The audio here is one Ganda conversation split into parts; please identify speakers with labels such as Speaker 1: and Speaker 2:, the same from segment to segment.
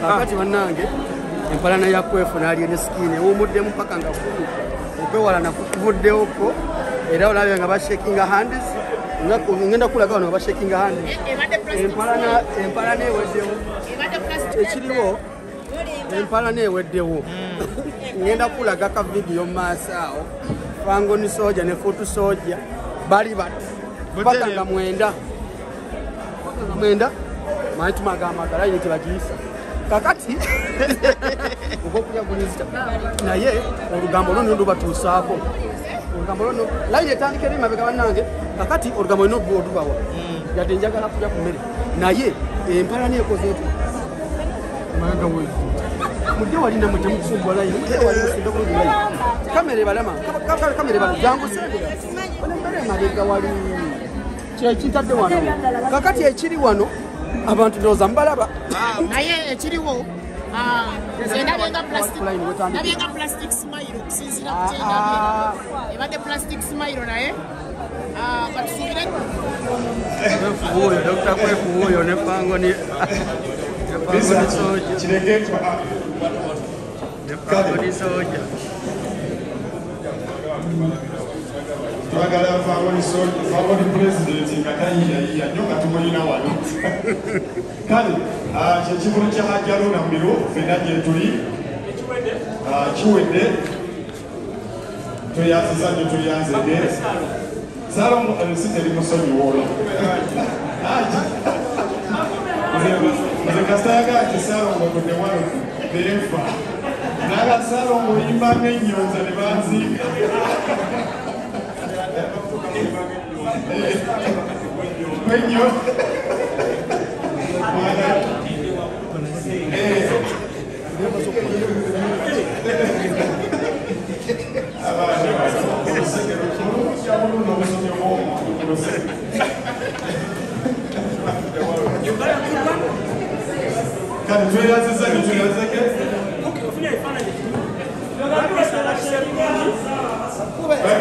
Speaker 1: kakati bannange empalana ya kwefu naalye ne sikiini ewumuddemu paka nga kulu okwewala nakuvuddewoko era olabye nga bashakinga handis ngenda kulaga wano nga bashakinga handis empalana empalana eweddewo. Ekiriwo empalana eweddewo. Ngenda kulaga ka vidiyo mu maaso awo. Fangoni soja ne futu soja. Bali bato paka nga mwenda. Mwenda. Manyi tumagamagala yini tebagiyisa kakati. Ogwokulyaguliza naye olugambo lwo nino lubatuusaako. Olugambo lwono layini etandika eri mabega bannange kakati olugambo lino olubawa yadde njagala kulya ku mmere. Naye empalana ekoze eti mabega we. Mudde wali namwe temukusumbwa layini mudde wali musinde bulungi layini kamera ebalama Ka- kamera ebala jangusi olembere emabega wali. Kyekintadde wano? Kakati ekiri wano abantu ndowooza mubalaba
Speaker 2: naye ekiriwo ah, nze ndabyenga plastic- smile okusinziira ku
Speaker 1: Ah,
Speaker 2: kyendabye ebadde plastic smile naye. Ah, batusuubire
Speaker 1: kwefuuyo dokita kwefuuyo ne fangoni ne soja.
Speaker 3: kiregetwa
Speaker 1: ne soja
Speaker 3: twagala fawoni pulezidenti nga tayiyayiya nnyo nga tumulina wano kale kyekibulu kya hajjalo fena gyetuli kiwedde tuyasiza gye tulyanzege saala omusi musonyiwoola nze kasitayagaa nti saala omugudde wano naga saala omuyimba ng'ennyonza ne banziika Mwenyo. Kati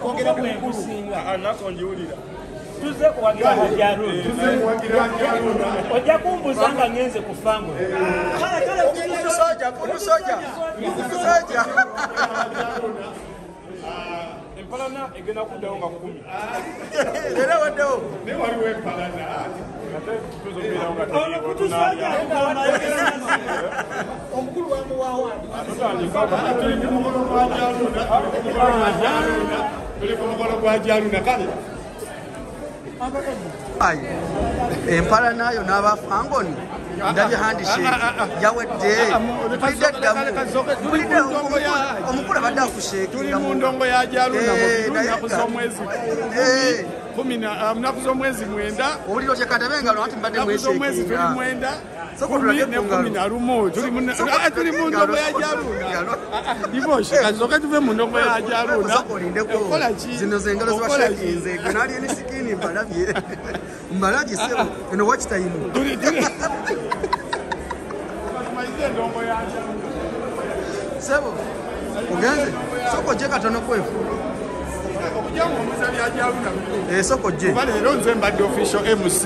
Speaker 4: Kwongera ku mukulu. Anako njiulira.
Speaker 5: tuze kuwagira hajarundi ojja kumbuza nga ngenze ku fango
Speaker 1: futu soja futu soja. futu soja.
Speaker 4: Empalana egenda kuddayo nga kumi.
Speaker 1: era waddewo
Speaker 3: ne waliwo empalana.
Speaker 4: Ate
Speaker 3: tuli ku mukono gwa jaluna kale
Speaker 1: empala nayo n'abafangoni ndabye handishake yawedde mpulidde mpulidde omukulu- abadde
Speaker 4: tuli
Speaker 1: akushekinga
Speaker 4: mu ndongo ya jaluna mu
Speaker 1: naye
Speaker 4: nnaku
Speaker 1: ga-
Speaker 4: z'omwezi mwenda.
Speaker 1: Owulira otyekatabe engalo ati mbadde
Speaker 4: tuli mwenda. Kumi na lumu tuli mu ah, ndongo ya jaluna tuve mu ndongo ya jaluna
Speaker 1: zino zengalo gwe nalye sikini mbalabye mbalabye sebo eno wakitayimu
Speaker 4: tuli tuli tumalirize endongo ya jaluna
Speaker 1: sebo ogenze soko gye katono kwefu. Eh, soko gye
Speaker 4: kuba leero nze mbadde official mc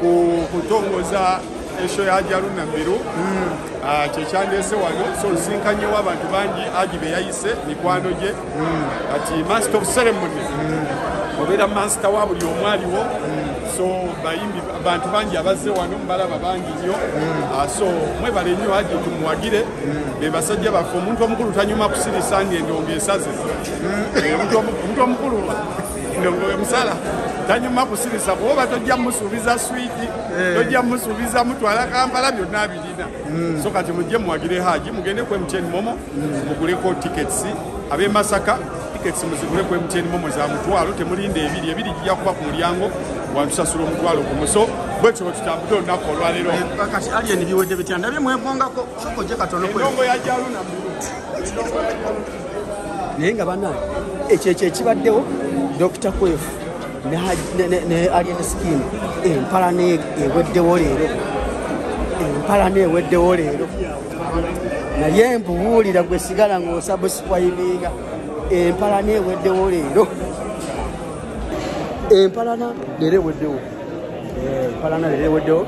Speaker 4: ku kutongoza esho ya jaluna mbiru. Ah, kyekyandeese wano so nsinkanyewo abantu bangi agi be yayise mikwano gye. Kati master of ceremony. Obeera master wa buli omu aliwo so bayimbi abantu bangi abazze wano mubalaba bangi nnyo. Ah, so mwebale nnyo agi tumuwagire be basajja baffe omuntu omukulu tanyuma kusirisa ng'endongo esaze. Eh, omuntu omu- omuntu omukulu ndongo emusala tanyuma kusirisa kuba tojja musuubiza switi tojja musuubiza mutwala kampala byonna birina. So kati mujje muwagire haji mugende ku mtn momo muguleko tickets. Ab'e masaka tickets muzigule ku mtn momo za mutwalo temulinda ebiri ebiri gijja kuba ku mulyango watusasula omutwalo gumu so bwetyo bwe tutambudde olunaku olwaleero
Speaker 1: kati alien biwedde bitya ndabye mwebongako sokoje katono kwe.
Speaker 4: Endongo ya jaluna mbiru
Speaker 1: naye nga bana ekyo ekyo ekibaddewo dr kwefu ne alien skin. Empala ne eweddewo leero. Empala neeweddewo leero. Naye mbuwulira gwe sigala ng'osabuswayivinga empala neeweddewo leero empalana leero eweddewo. Empalana leero eweddewo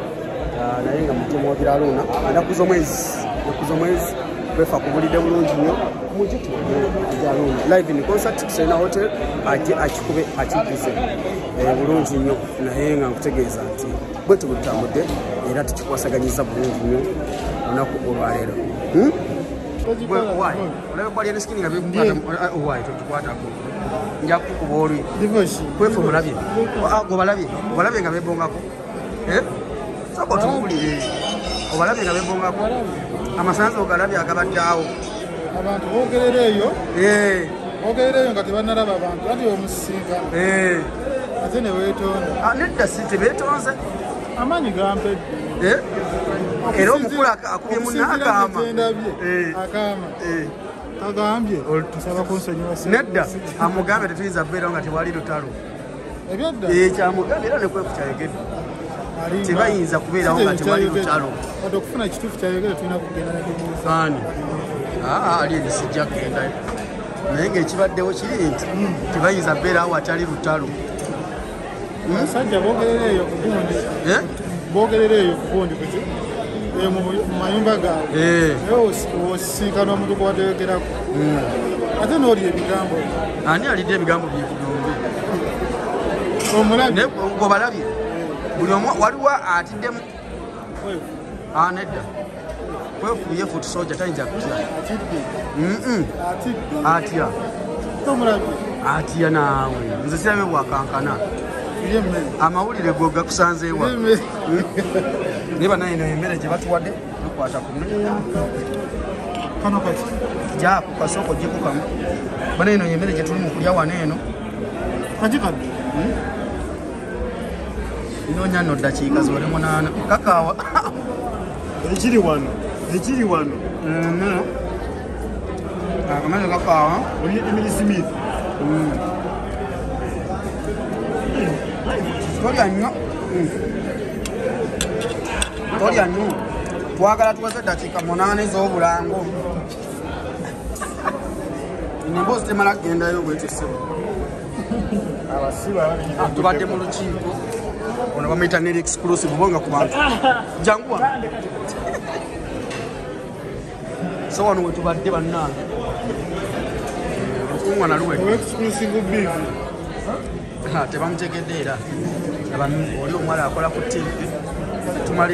Speaker 1: Ah, naye nga mujje mwogira luuna ennaku z'omwezi ennaku z'omwezi twefa kubulidde bulungi nnyo. Mujje tujaluuna live in concert serena hotel ajje akikube akikize Eh, bulungi nnyo. Naye nga nkutegeeza nti bwe tubutambudde era tukikwasaganyiza bulungi nnyo olunaku olwaleero Hmm? Gwe, why? olabe kwali enisikini nga bikukwatawayi tokikwatako nja kukuba olwi kwefe omulabye Ah, gobalabye obalabye nga bebongako Eh? soka otuwulire obalabye nga bebongako amasanzi ogalabye agabadde awo.
Speaker 6: Abantu bogerera eyo
Speaker 1: Eh,
Speaker 6: bogerera eyo nga tebanalaba abantu. Ati omusisinkana
Speaker 1: eh.
Speaker 6: ate ne weetonda
Speaker 1: Ah, nedda si tebeetonze.
Speaker 6: Amaanyi gampedde.
Speaker 1: Eh? Era omukulu ak- akubye munaakaama
Speaker 6: gyendabye
Speaker 1: Eh. Eh.
Speaker 6: kagambye nsaba kunsonyiwa
Speaker 1: nedda amugambe tetuyinza kubeerawo nga tewali lutalo. Eh, kyamugambe era nekweku kyayogedde.
Speaker 6: Alimba.
Speaker 1: tebayinza kubeerawo nga tewali lutalo.
Speaker 6: Okufuna ekituufu kyayogere tulina kugenda
Speaker 1: ani? Ali enisijja kugendayo naye ngaekibaddewo kiri nti tebayinza kubeerawo watali lutalo.
Speaker 6: Abasajja bogerera eyo ku gundi.
Speaker 1: Eh?
Speaker 6: Bogerera eyo ku gundi kuti eyo mu mayumba gaabwe.
Speaker 1: Eh.
Speaker 6: naye osi- osisinkana omuntu gwategerako ate n'oli ebigambo
Speaker 1: ani alidde ebigambo
Speaker 6: omulabi
Speaker 1: naye gobalabye buli omu waliwo atiddemu? Ah, nedda. Kwefuye futi soja tayinza kutya. Atya. Atya naawe. Nze sirabe bwakankana amawulire go gakusanzeewa
Speaker 6: Ye emmere
Speaker 1: naye banaye eno emmere gye batuwadde bikwata ku
Speaker 6: kano kati.
Speaker 1: Jaku kasoko jeko kamu banaye eno emmere gye tuli mu kulya wano eno.
Speaker 6: Kagikadde.
Speaker 1: Noonya nno ddakiika ziwere munaana. Kakaawa.
Speaker 6: Ekiri wano. Ekiri wano.
Speaker 1: Akamere kakaawa.
Speaker 6: Oli emiri smith
Speaker 1: tolya nnyo. Mm. tolya nnyo. Twagala tuweze eddakiika munaana ez'obulango. Emboozi temala kugendayo bwetesebo
Speaker 6: abasiba
Speaker 1: tubadde mu lukiiko. Ono bamuyita neri exclusive bonga ku bantu. Janguwa so wano wetubadde bannange olukuŋŋana luwe tebamutegedde era oli omuwala akola ku tv tumali